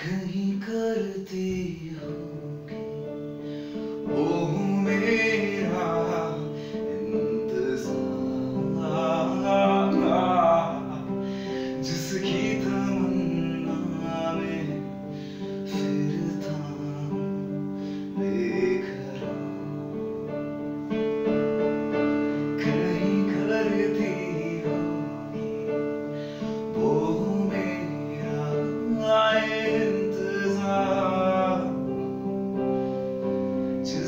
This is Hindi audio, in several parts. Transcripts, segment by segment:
कहीं करती हो।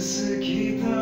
好きだ